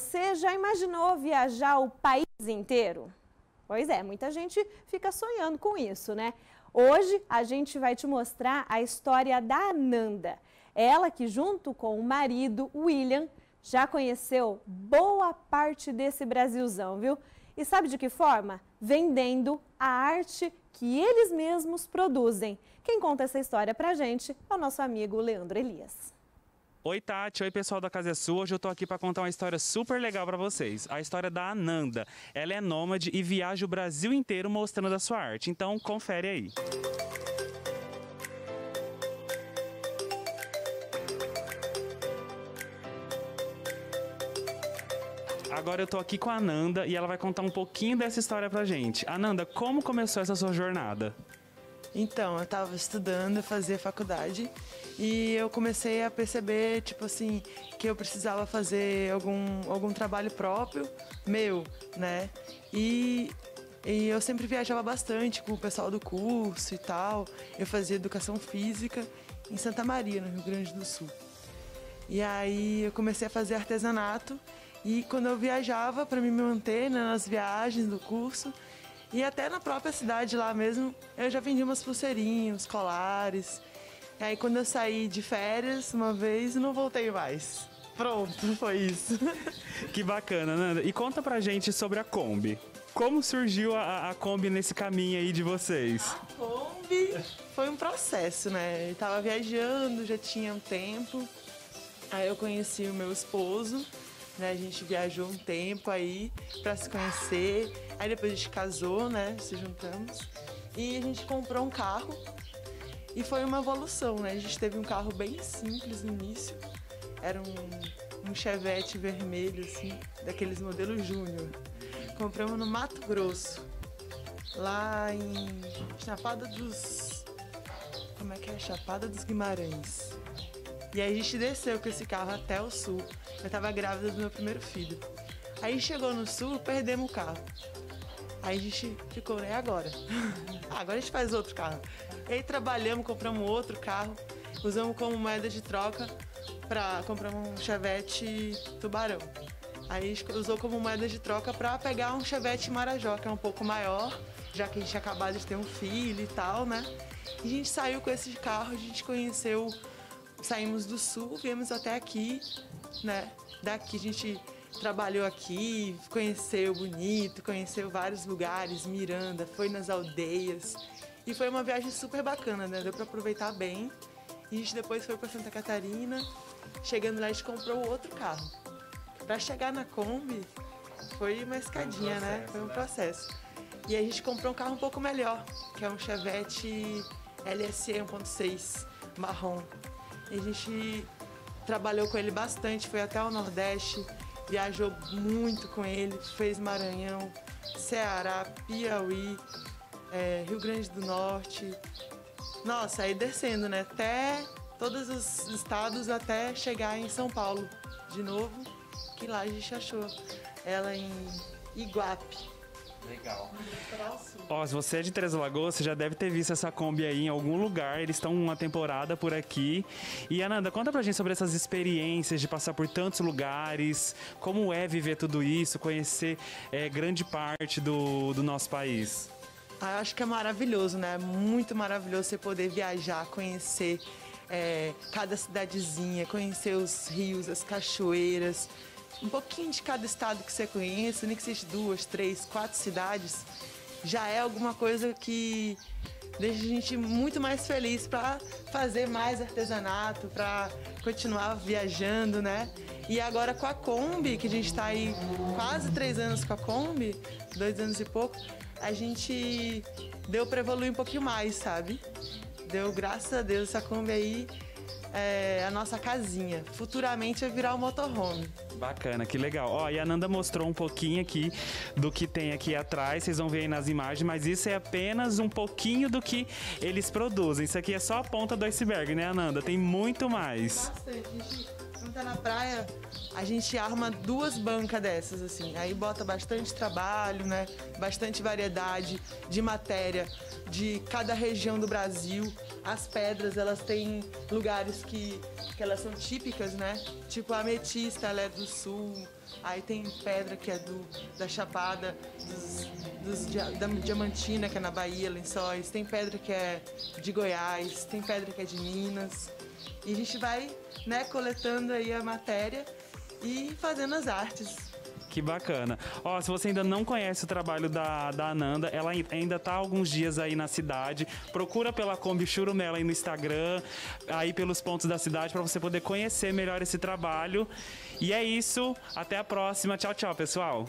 você já imaginou viajar o país inteiro? Pois é, muita gente fica sonhando com isso, né? Hoje a gente vai te mostrar a história da Ananda. Ela que junto com o marido William já conheceu boa parte desse Brasilzão, viu? E sabe de que forma? Vendendo a arte que eles mesmos produzem. Quem conta essa história pra gente é o nosso amigo Leandro Elias. Oi Tati, oi pessoal da Casa é Sua. Hoje eu tô aqui para contar uma história super legal para vocês. A história da Ananda. Ela é nômade e viaja o Brasil inteiro mostrando a sua arte. Então confere aí. Agora eu tô aqui com a Ananda e ela vai contar um pouquinho dessa história pra gente. Ananda, como começou essa sua jornada? Então, eu estava estudando, fazia faculdade e eu comecei a perceber, tipo assim, que eu precisava fazer algum, algum trabalho próprio, meu, né? E, e eu sempre viajava bastante com o pessoal do curso e tal. Eu fazia educação física em Santa Maria, no Rio Grande do Sul. E aí eu comecei a fazer artesanato e quando eu viajava para me manter né, nas viagens do curso, e até na própria cidade lá mesmo, eu já vendi umas pulseirinhas, colares. E aí quando eu saí de férias uma vez, não voltei mais. Pronto, foi isso. Que bacana, Nanda. E conta pra gente sobre a Kombi. Como surgiu a, a Kombi nesse caminho aí de vocês? A Kombi foi um processo, né? Eu tava viajando, já tinha um tempo. Aí eu conheci o meu esposo né? A gente viajou um tempo aí para se conhecer. Aí depois a gente casou, né? Se juntamos. E a gente comprou um carro. E foi uma evolução, né? A gente teve um carro bem simples no início. Era um, um Chevette vermelho, assim, daqueles modelos Júnior. Compramos no Mato Grosso, lá em Chapada dos. Como é que é? Chapada dos Guimarães. E aí a gente desceu com esse carro até o sul. Eu tava grávida do meu primeiro filho. Aí chegou no sul, perdemos o carro. Aí a gente ficou, né, agora? agora a gente faz outro carro. E aí trabalhamos, compramos outro carro, usamos como moeda de troca para comprar um Chevette Tubarão. Aí a gente usou como moeda de troca para pegar um Chevette Marajó, que é um pouco maior, já que a gente tinha acabado de ter um filho e tal, né? E a gente saiu com esse carro, a gente conheceu saímos do sul, viemos até aqui, né? Daqui a gente trabalhou aqui, conheceu Bonito, conheceu vários lugares, Miranda, foi nas aldeias. E foi uma viagem super bacana, né? Deu para aproveitar bem. E a gente depois foi para Santa Catarina. Chegando lá, a gente comprou outro carro. Para chegar na Kombi, foi uma escadinha, um né? Foi um né? processo. E a gente comprou um carro um pouco melhor, que é um Chevette LSE 1.6 marrom. A gente trabalhou com ele bastante, foi até o Nordeste, viajou muito com ele, fez Maranhão, Ceará, Piauí, é, Rio Grande do Norte. Nossa, aí descendo, né? Até todos os estados até chegar em São Paulo de novo, que lá a gente achou ela em Iguape. Legal. Ó, se você é de Três Lagoas, você já deve ter visto essa Kombi aí em algum lugar. Eles estão uma temporada por aqui. E Ananda, conta pra gente sobre essas experiências de passar por tantos lugares. Como é viver tudo isso, conhecer é, grande parte do, do nosso país? Ah, eu acho que é maravilhoso, né? Muito maravilhoso você poder viajar, conhecer é, cada cidadezinha, conhecer os rios, as cachoeiras um pouquinho de cada estado que você conheça, nem que seja duas, três, quatro cidades, já é alguma coisa que deixa a gente muito mais feliz para fazer mais artesanato, para continuar viajando, né? E agora com a Kombi, que a gente está aí quase três anos com a Kombi, dois anos e pouco, a gente deu para evoluir um pouquinho mais, sabe? Deu, graças a Deus, essa Kombi aí é, a nossa casinha. Futuramente vai virar o um motorhome. Bacana, que legal. Ó, e a Nanda mostrou um pouquinho aqui do que tem aqui atrás, vocês vão ver aí nas imagens, mas isso é apenas um pouquinho do que eles produzem. Isso aqui é só a ponta do iceberg, né, Ananda? Tem muito mais. Bastante. Quando tá na praia, a gente arma duas bancas dessas, assim. Aí bota bastante trabalho, né? Bastante variedade de matéria de cada região do Brasil. As pedras, elas têm lugares que, que elas são típicas, né? Tipo a ametista, ela é do sul, Aí tem pedra que é do, da Chapada, dos, dos, da Diamantina, que é na Bahia, Lençóis. Tem pedra que é de Goiás, tem pedra que é de Minas. E a gente vai né, coletando aí a matéria e fazendo as artes. Que bacana. Ó, se você ainda não conhece o trabalho da, da Ananda, ela ainda tá alguns dias aí na cidade. Procura pela Kombi Churumela aí no Instagram, aí pelos pontos da cidade para você poder conhecer melhor esse trabalho. E é isso. Até a próxima. Tchau, tchau, pessoal.